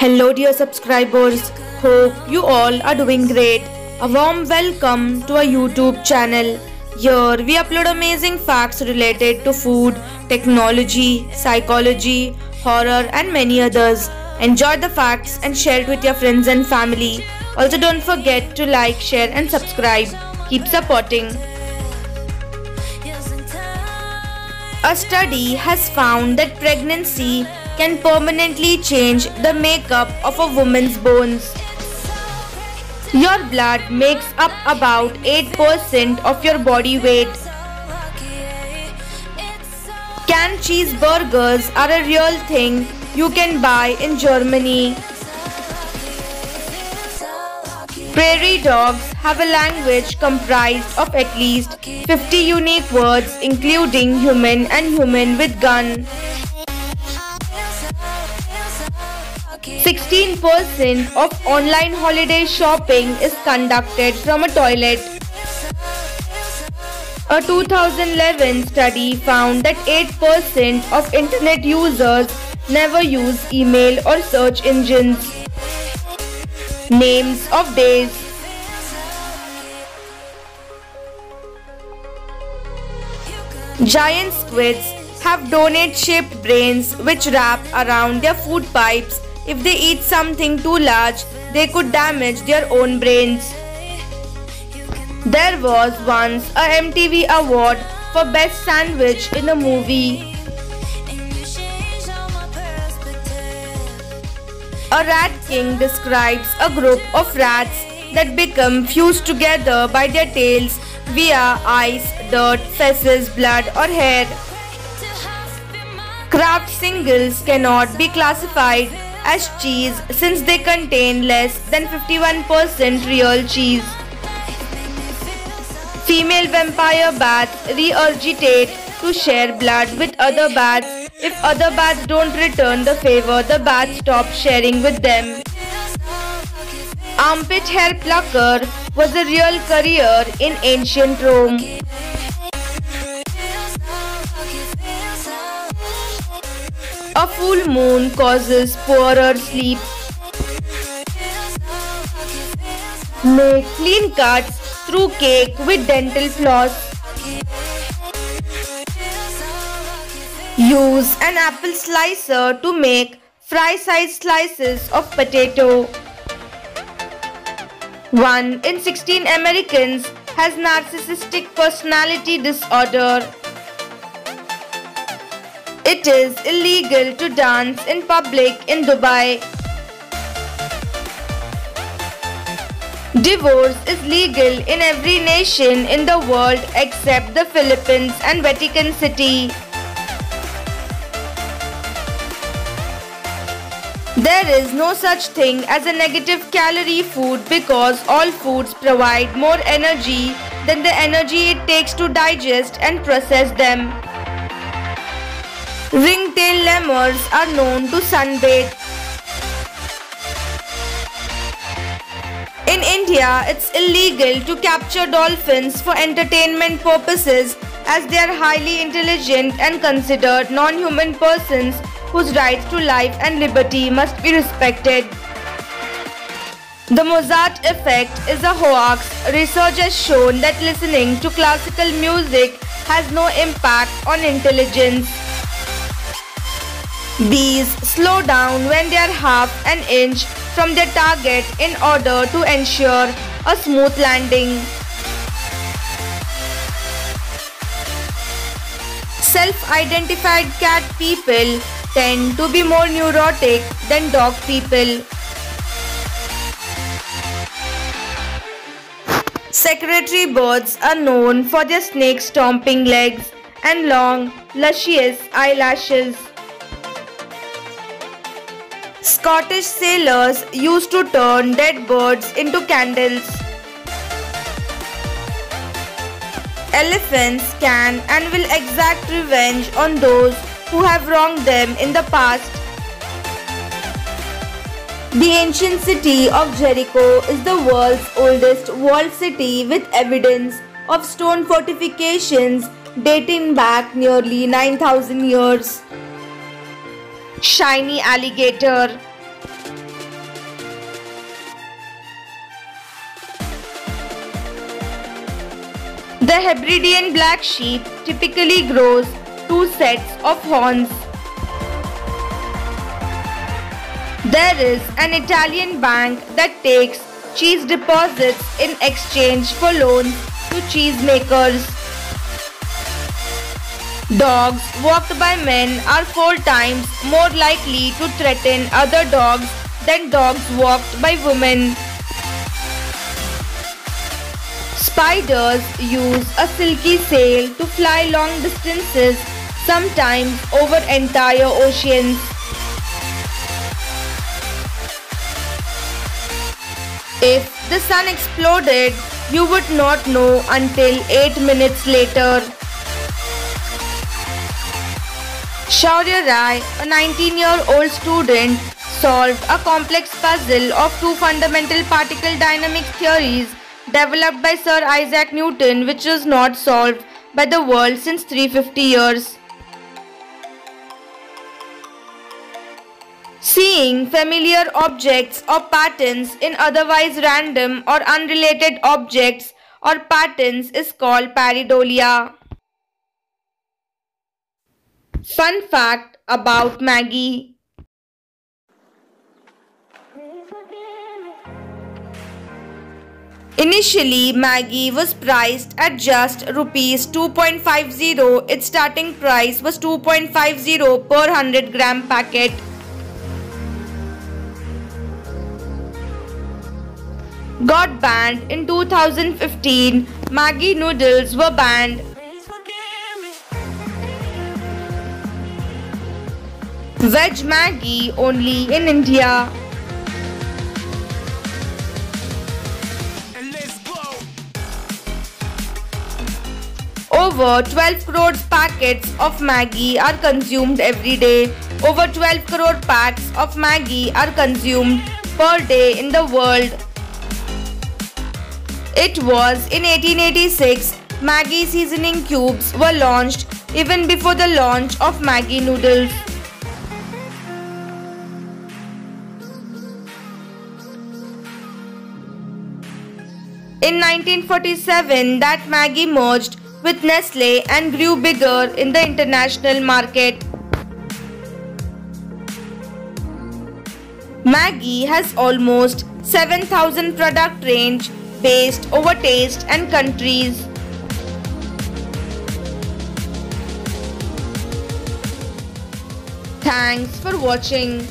Hello, dear subscribers. Hope you all are doing great. A warm welcome to our YouTube channel. Here we upload amazing facts related to food, technology, psychology, horror, and many others. Enjoy the facts and share it with your friends and family. Also, don't forget to like, share, and subscribe. Keep supporting. A study has found that pregnancy can permanently change the makeup of a woman's bones. Your blood makes up about 8% of your body weight. Canned cheeseburgers are a real thing you can buy in Germany. Prairie dogs have a language comprised of at least 50 unique words including human and human with gun. 16% of online holiday shopping is conducted from a toilet. A 2011 study found that 8% of internet users never use email or search engines. Names of days Giant squids have donut shaped brains which wrap around their food pipes. If they eat something too large, they could damage their own brains. There was once a MTV award for best sandwich in a movie. A rat king describes a group of rats that become fused together by their tails via ice, dirt, feces, blood or hair. Kraft singles cannot be classified as cheese since they contain less than 51% real cheese. Female vampire bats regurgitate to share blood with other bats if other bats don't return the favor, the bats stop sharing with them. Armpit hair plucker was a real career in ancient Rome. A full moon causes poorer sleep. Make clean cuts through cake with dental floss. Use an apple slicer to make fry-sized slices of potato. 1 in 16 Americans has narcissistic personality disorder. It is illegal to dance in public in Dubai. Divorce is legal in every nation in the world except the Philippines and Vatican City. There is no such thing as a negative calorie food because all foods provide more energy than the energy it takes to digest and process them. Ringtail lemurs are known to sunbathe. In India, it's illegal to capture dolphins for entertainment purposes as they are highly intelligent and considered non-human persons whose rights to life and liberty must be respected. The Mozart effect is a hoax. Research has shown that listening to classical music has no impact on intelligence. Bees slow down when they are half an inch from their target in order to ensure a smooth landing. Self-identified cat people tend to be more neurotic than dog people. Secretary birds are known for their snake stomping legs and long, luscious eyelashes. Scottish sailors used to turn dead birds into candles. Elephants can and will exact revenge on those who have wronged them in the past. The ancient city of Jericho is the world's oldest walled city with evidence of stone fortifications dating back nearly 9000 years. Shiny alligator The Hebridean black sheep typically grows two sets of horns. There is an Italian bank that takes cheese deposits in exchange for loans to cheesemakers. Dogs walked by men are four times more likely to threaten other dogs than dogs walked by women. Spiders use a silky sail to fly long distances, sometimes over entire oceans. If the sun exploded, you would not know until 8 minutes later. Shaurya Rai, a 19-year-old student, solved a complex puzzle of two fundamental particle dynamics theories developed by Sir Isaac Newton which was not solved by the world since 350 years. Seeing familiar objects or patterns in otherwise random or unrelated objects or patterns is called pareidolia. Fun fact about Maggi Initially, Maggi was priced at just rupees 2.50. Its starting price was 2.50 per 100 gram packet. Got banned in 2015, Maggi noodles were banned. Veg Maggi only in India. Over 12 crore packets of Maggi are consumed every day. Over 12 crore packs of Maggi are consumed per day in the world. It was in 1886 Maggi seasoning cubes were launched even before the launch of Maggi noodles. In 1947, that Maggi merged with Nestle and grew bigger in the international market. Maggi has almost 7000 product range based over taste and countries. Thanks for watching.